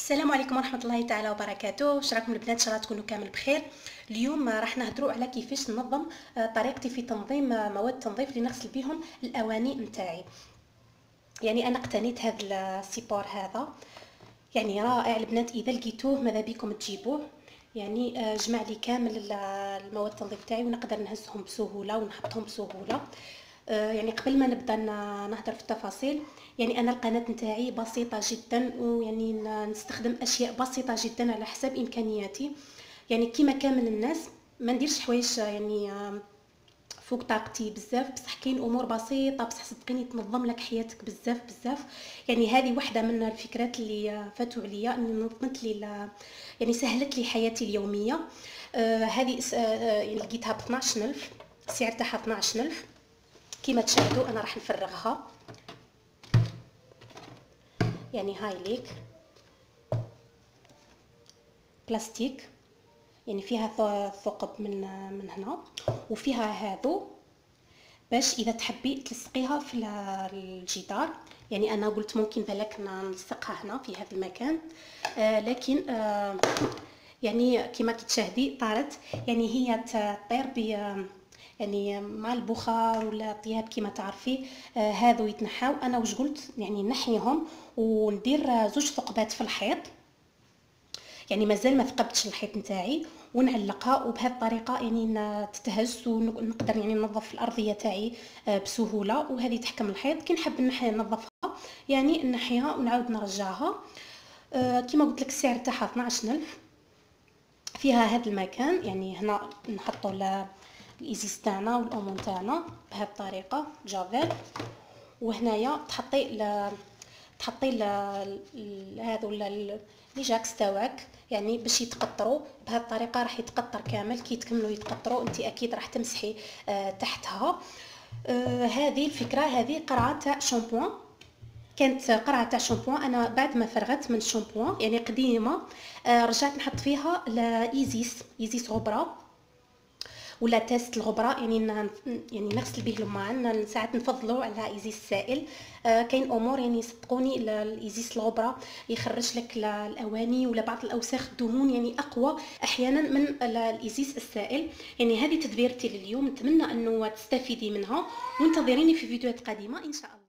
السلام عليكم ورحمة الله تعالى وبركاته. واش راكم البنات إن شاء الله تكونوا كامل بخير. اليوم راح نهضروا على كيفاش ننظم آه، طريقتي في تنظيم آه، مواد التنظيف اللي نغسل بهم الأواني نتاعي. يعني أنا اقتنيت هذا السيبور هذا. يعني رائع البنات إذا لقيتوه ماذا بكم تجيبوه؟ يعني آه، جمع لي كامل المواد التنظيف تاعي ونقدر نهزهم بسهولة ونحطهم بسهولة. يعني قبل ما نبدأ نهضر في التفاصيل يعني أنا القناة نتاعي بسيطة جدا ويعني نستخدم أشياء بسيطة جدا على حسب إمكانياتي. يعني كيما كامل الناس ما نديرش حوايج يعني فوق طاقتي بزاف. بصح كاين أمور بسيطة بصح صدقيني تنظم لك حياتك بزاف بزاف. يعني هذه واحدة من الفكرات اللي فاتوا عليا إني نظمت لي يعني سهلت لي حياتي اليومية. آه هذه آه يعني لقيتها ب 12000 السعر تاعها 12000 كما تشاهدوا أنا راح نفرغها. يعني هاي ليك. بلاستيك. يعني فيها ثقب من من هنا. وفيها هذو باش إذا تحبي تلصقيها في الجدار. يعني أنا قلت ممكن بالك نلصقها هنا في هذا المكان. آه لكن آه يعني كما كتشاهدي طارت. يعني هي تطير ب يعني مع البخار ولا الطياب كما تعرفي آه هذو يتنحاو. أنا واش قلت؟ يعني نحيهم وندير زوج ثقبات في الحيط. يعني مازال ما ثقبتش الحيط نتاعي ونعلقها وبهذه الطريقة يعني تتهز ونقدر يعني ننظف الأرضية تاعي آه بسهولة. وهذه تحكم الحيط. كي نحب ننظفها يعني نحيها ونعاود نرجعها. آه كما قلت لك السعر تاعها 12000 فيها هذا المكان يعني هنا نحطوا ال Isis تاعنا والاومون تاعنا بهذه الطريقة جافيل. وهنايا تحطي ل... تحطي ل... هذو les Jex تاعك يعني باش يتقطروا. بهذه الطريقة راح يتقطر كامل. كي تكملوا يتقطروا انت أكيد راح تمسحي آه تحتها. آه هذه الفكرة هذه قرعة تاع شامبوان. كانت قرعة تاع شامبوان. أنا بعد ما فرغت من الشامبوان يعني قديمة آه رجعت نحط فيها l'Isis Isis غبرة. ولا تيست الغبرة يعني يعني نغسل به الماعن ساعات نفضلوا على Isis السائل آه كاين أمور يعني صدقوني ال Isis الغبرة يخرج لك الأواني ولا بعض الأوساخ الدهون يعني أقوى أحيانا من ال Isis السائل. يعني هذه تدبيرتي لليوم نتمنى أنه تستفيدي منها. وانتظريني في فيديوهات قادمة إن شاء الله.